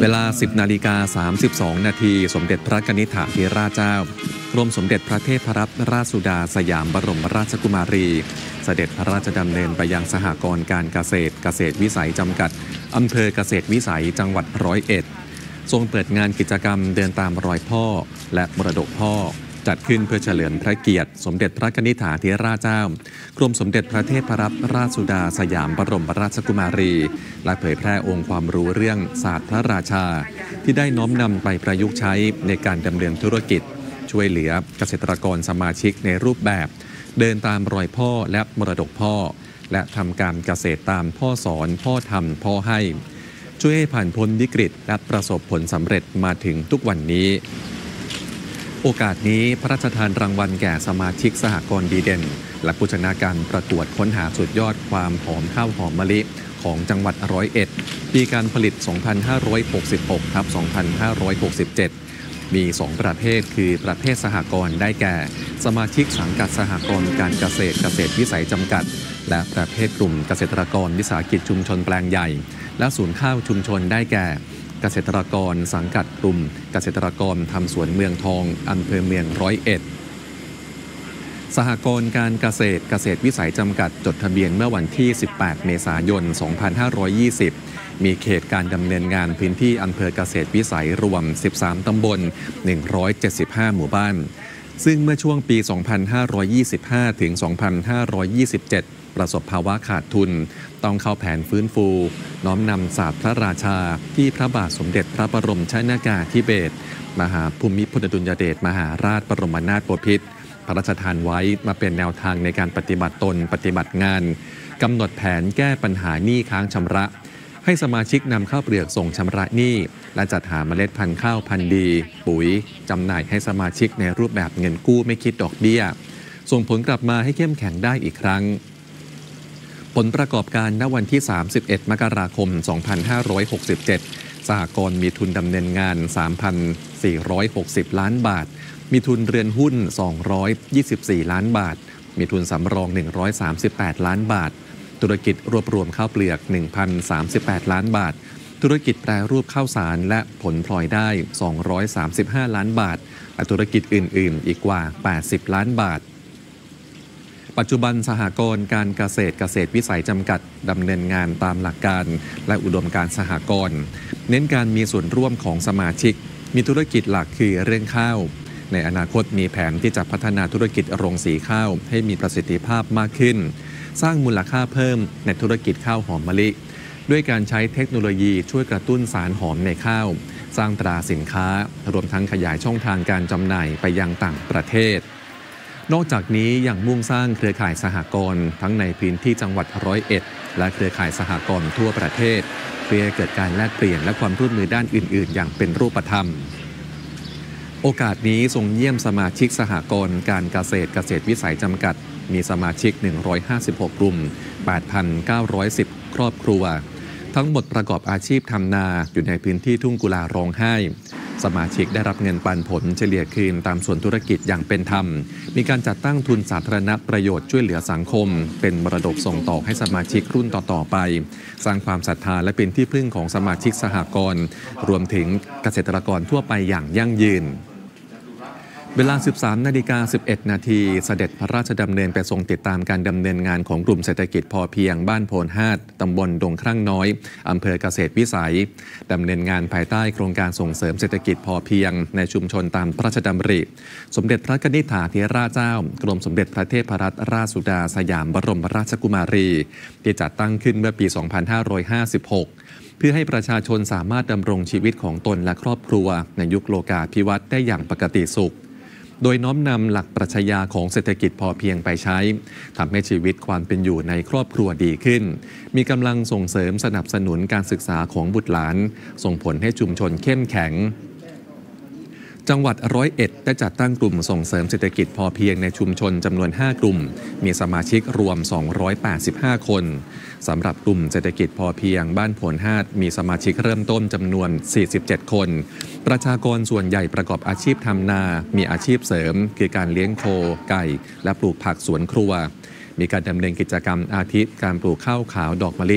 เวลา 10นาฬิกา32 นาที สมเด็จพระกนิษฐาธิราชเจ้ากรมสมเด็จพระเทพรัตนราชสุดาสยามบรมราชกุมารี เสด็จพระราชดำเนินไปยังสหกรณ์การเกษตรเกษตรวิสัยจำกัดอำเภอเกษตรวิสัยจังหวัดร้อยเอ็ด ทรงเปิดงานกิจกรรมเดินตามรอยพ่อและมรดกพ่อ จัดขึ้นเพื่อเฉลิมพระเกียรติ สมเด็จพระนิษฐาธิราชเจ้ากรมสมเด็จพระเทพรัตนราชสุดาสยามบรมราชกุมารี และเผยแพร่องค์ความรู้เรื่องศาสตร์พระราชา ที่ได้น้อมนำไปประยุกต์ใช้ในการดำเนินธุรกิจ ช่วยเหลือเกษตรกรสมาชิกในรูปแบบ เดินตามรอยพ่อและมรดกพ่อ และทำการเกษตรตามพ่อสอนพ่อทำพ่อให้ ช่วยให้ผ่านพ้นวิกฤตและประสบผลสำเร็จมาถึงทุกวันนี้ โอกาสนี้พระราชทานรางวัลแก่สมาชิกสหกรณ์ดีเด่น และผู้ชนะการประกวดค้นหาสุดยอดความหอมข้าวหอมมะลิของจังหวัดร้อยเอ็ดปีการผลิต 2566ทับ2567 มี 2 ประเภทคือประเภทสหกรณ์ได้แก่ สมาชิกสังกัดสหกรณ์การเกษตรเกษตรวิสัยจำกัด และประเภทกลุ่มเกษตรกรวิสาหกิจชุมชนแปลงใหญ่ และศูนย์ข้าวชุมชนได้แก่ เกษตรกรสังกัดกลุ่ม เกษตรกรทำสวนเมืองทองอำเภอเมืองร้อยเอ็ดสหกรณ์การเกษตรเกษตรวิสัยจำกัดจดทะเบียนเมื่อวันที่ 18 เมษายน 2520 มีเขตการดำเนินงานพื้นที่อำเภอเกษตรวิสัยรวม 13 ตำบล 175 หมู่บ้าน ซึ่งเมื่อช่วงปี 2525 ถึง 2527 ประสบภาวะขาดทุน ต้องเข้าแผนฟื้นฟู น้อมนำศาสตร์พระราชา ที่พระบาทสมเด็จพระบรมชนากาธิเบศรมหาภูมิพลอดุลยเดชมหาราชบรมนาถบพิตรพระราชทานไว้มาเป็นแนวทางในการปฏิบัติตนปฏิบัติงานกำหนดแผนแก้ปัญหาหนี้ค้างชำระ ให้สมาชิกนำข้าวเปลือกส่งชำระหนี้ และจัดหาเมล็ดพันธุ์ข้าวพันธุ์ดี ปุ๋ยจำหน่ายให้สมาชิกในรูปแบบเงินกู้ไม่คิดดอกเบี้ย ส่งผลกลับมาให้เข้มแข็งได้อีกครั้ง ผลประกอบการณวันที่ 31 มกราคม 2567 สหกรณ์มีทุนดำเนินงาน 3,460 ล้านบาท มีทุนเรือนหุ้น 224 ล้านบาท มีทุนสำรอง 138 ล้านบาท ธุรกิจรวบรวมข้าวเปลือก 1,038 ล้านบาท ธุรกิจแปรรูปข้าวสารและผลพลอยได้ 235 ล้านบาท ธุรกิจอื่น ๆ อีกกว่า 80 ล้านบาท ปัจจุบันสหกรณ์การเกษตรเกษตรวิสัยจำกัดดำเนินงานตามหลักการ และอุดมการสหกรณ์เน้นการมีส่วนร่วมของสมาชิก มีธุรกิจหลักคือเรื่องข้าว ในอนาคตมีแผนที่จะพัฒนาธุรกิจโรงสีข้าว ให้มีประสิทธิภาพมากขึ้น สร้างมูลค่าเพิ่มในธุรกิจข้าวหอมมะลิ ด้วยการใช้เทคโนโลยีช่วยกระตุ้นสารหอมในข้าว สร้างตราสินค้า รวมทั้งขยายช่องทางการจำหน่ายไปยังต่างประเทศ นอกจากนี้ยังมุ่งสร้างเครือข่ายสหกรณ์ทั้งในพื้นที่จังหวัดร้อยเอ็ดและเครือข่ายสหกรณ์ทั่วประเทศ เพื่อเกิดการแลกเปลี่ยนและความร่วมมือด้านอื่น ๆ อย่างเป็นรูปธรรม โอกาสนี้ทรงเยี่ยมสมาชิกสหกรณ์การเกษตรเกษตรวิสัยจำกัด มีสมาชิก 156 กลุ่ม 8,910 ครอบครัว ทั้งหมดประกอบอาชีพทำนาอยู่ในพื้นที่ทุ่งกุลาร้องไห้ สมาชิกได้รับเงินปันผลเฉลี่ยคืนตามส่วนธุรกิจอย่างเป็นธรรม มีการจัดตั้งทุนสาธารณประโยชน์ช่วยเหลือสังคม เป็นมรดกส่งต่อให้สมาชิกรุ่นต่อๆไป สร้างความศรัทธาและเป็นที่พึ่งของสมาชิกสหกรณ์รวมถึงเกษตรกรทั่วไปอย่างยั่งยืน เวลา 13 นาฬิกา 11 นาทีเสด็จพระราชดำเนินไปทรงติดตามการดำเนินงานของกลุ่มเศรษฐกิจพอเพียงบ้านโพนฮาดตำบลดงครั่งน้อยอำเภอเกษตรวิสัย ดำเนินงานภายใต้โครงการส่งเสริมเศรษฐกิจพอเพียง ในชุมชนตามพระราชดำริ สมเด็จพระนิธิถาธิราชเจ้า กรมสมเด็จพระเทพรัตนราชสุดาสยามบรมราชกุมารี ที่จัดตั้งขึ้นเมื่อปี 2556เพื่อให้ประชาชนสามารถดำรงชีวิตของตนและครอบครัว ในยุคโลกาภิวัตน์ได้อย่างปกติสุข โดยน้อมนำหลักปรัชญาของเศรษฐกิจพอเพียงไปใช้ทำให้ชีวิตความเป็นอยู่ในครอบครัวดีขึ้น มีกำลังส่งเสริมสนับสนุนการศึกษาของบุตรหลาน ส่งผลให้ชุมชนเข้มแข็ง จังหวัดร้อยเอ็ดได้จัดตั้งกลุ่มส่งเสริมเศรษฐกิจพอเพียงในชุมชนจำนวน 5 กลุ่ม มีสมาชิกรวม 285 คนสำหรับกลุ่มเศรษฐกิจพอเพียงบ้านผลฮาดมีสมาชิกเริ่มต้นจำนวน 47 คน ประชากรส่วนใหญ่ประกอบอาชีพทำนา มีอาชีพเสริม คือการเลี้ยงโค ไก่ และปลูกผักสวนครัว มีการดำเนินกิจกรรมอาทิตย์การปลูกข้าวขาวดอกมะลิ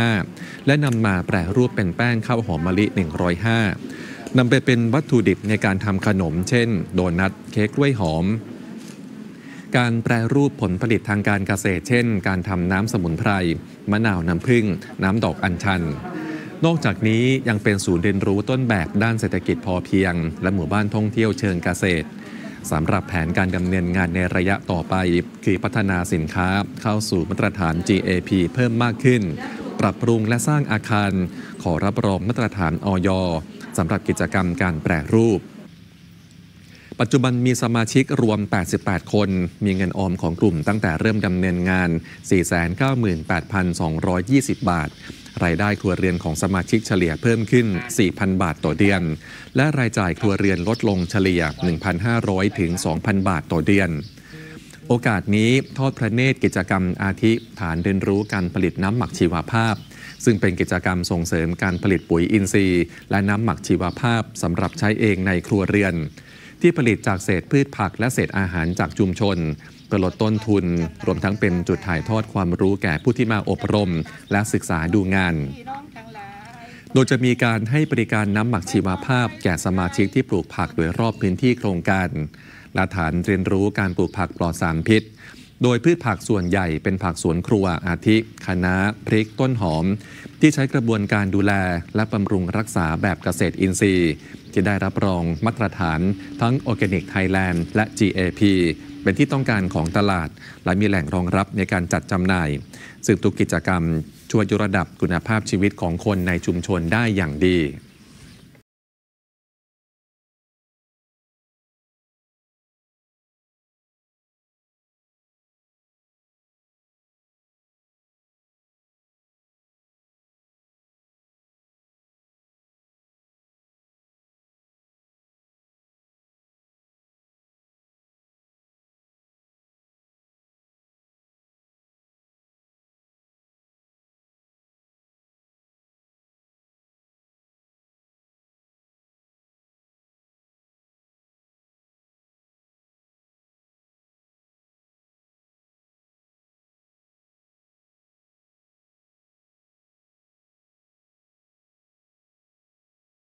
105 และนำมาแปรรูปเป็นแป้งข้าวหอมมะลิ 105 นำไปเป็นวัตถุดิบในการทำขนม เช่น โดนัทเค้กกล้วยหอม การแปรรูปผลผลิตทางการเกษตร เช่น การทำน้ำสมุนไพร มะนาวน้ำผึ้งน้ำดอกอัญชัน นอกจากนี้ยังเป็นศูนย์เรียนรู้ต้นแบบด้านเศรษฐกิจพอเพียง และหมู่บ้านท่องเที่ยวเชิงเกษตรสำหรับแผนการดำเนินงานในระยะต่อไป คือพัฒนาสินค้าเข้าสู่มาตรฐาน GAP เพิ่มมากขึ้น ปรับปรุงและสร้างอาคาร ขอรับรองมาตรฐานออย สำหรับกิจกรรมการแปรรูป ปัจจุบันมีสมาชิกรวม 88 คน มีเงินออมของกลุ่มตั้งแต่เริ่มดำเนินงาน 498,220 บาท รายได้ครัวเรือนของสมาชิกเฉลี่ยเพิ่มขึ้น 4,000 บาทต่อเดือน และรายจ่ายครัวเรือนลดลงเฉลี่ย 1,500 ถึง 2,000 บาทต่อเดือน โอกาสนี้ทอดพระเนตรกิจกรรมอาทิฐานเรียนรู้การผลิตน้ำหมักชีวภาพ ซึ่งเป็นกิจกรรมส่งเสริมการผลิตปุ๋ยอินทรีย์ และน้ำหมักชีวภาพสำหรับใช้เองในครัวเรือน ที่ผลิตจากเศษพืชผักและเศษอาหารจากชุมชนเพื่อลดต้นทุน รวมทั้งเป็นจุดถ่ายทอดความรู้แก่ผู้ที่มาอบรม และศึกษาดูงาน โดยจะมีการให้บริการน้ำหมักชีวภาพ แก่สมาชิกที่ปลูกผักโดยรอบพื้นที่โครงการ และฐานเรียนรู้การปลูกผักปลอดสารพิษ โดยพืชผักส่วนใหญ่เป็นผักสวนครัวอาทิคะน้าพริกต้นหอม ที่ใช้กระบวนการดูแลและบำรุงรักษาแบบเกษตรอินทรีย์ ที่ได้รับรองมาตรฐานทั้ง Organic Thailand และ GAP เป็นที่ต้องการของตลาด และมีแหล่งรองรับในการจัดจำหน่ายซึ่งทุกกิจกรรม ช่วยยกระดับคุณภาพชีวิตของคนในชุมชนได้อย่างดี